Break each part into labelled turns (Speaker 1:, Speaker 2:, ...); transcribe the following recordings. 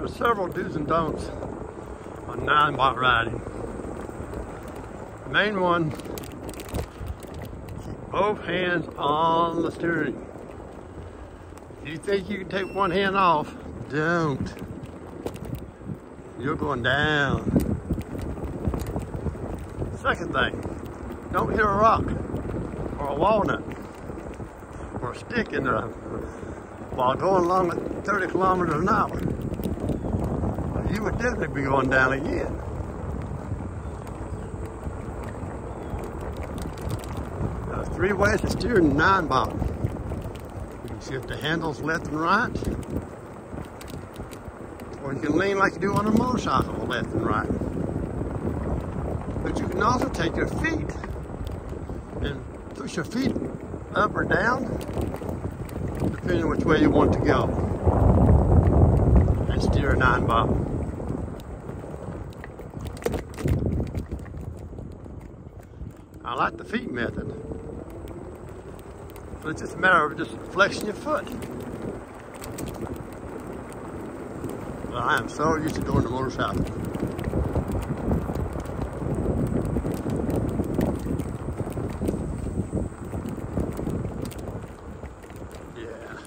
Speaker 1: There are several do's and don'ts on Ninebot riding. The main one, keep both hands on the steering. If you think you can take one hand off, don't. You're going down. Second thing, don't hit a rock or a walnut or a stick in the while going along at 30 kilometers an hour. You would definitely be going down again. There three ways to steer nine bottom. You can shift the handles left and right, or you can lean like you do on a motorcycle left and right. But you can also take your feet and push your feet up or down depending which way you want to go. And steer a nine bottom. I like the feet method. But it's just a matter of just flexing your foot. But I am so used to doing the motorcycle. Yeah,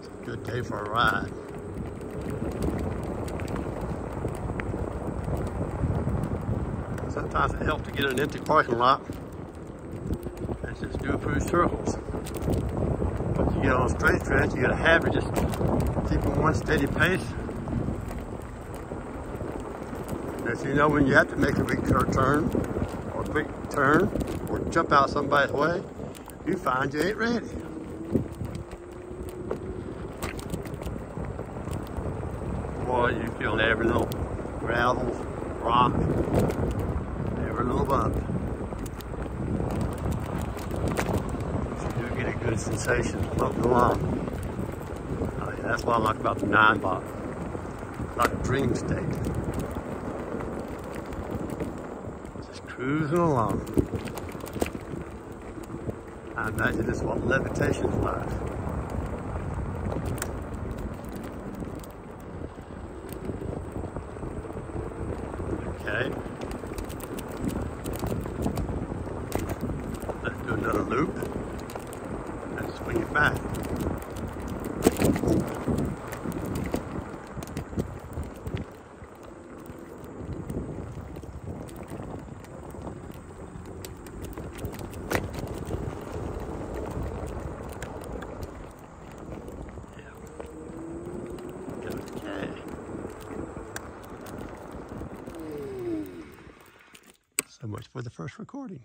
Speaker 1: It's a good day for a ride. Sometimes it helps to get an empty parking lot and just do a few circles. But you get on a straight stretch, you got to have it just keeping one steady pace. As you know, when you have to make a big turn or a quick turn or jump out somebody's way, you find you ain't ready. boy, you feel every little gravel, rock, every little bump. You do get a good sensation floating along. Oh, yeah, that's what I like about the Ninebot. Like a dream state. Just cruising along. I imagine is what levitation is like. Okay. Let's do another loop and swing it back. So much for the first recording.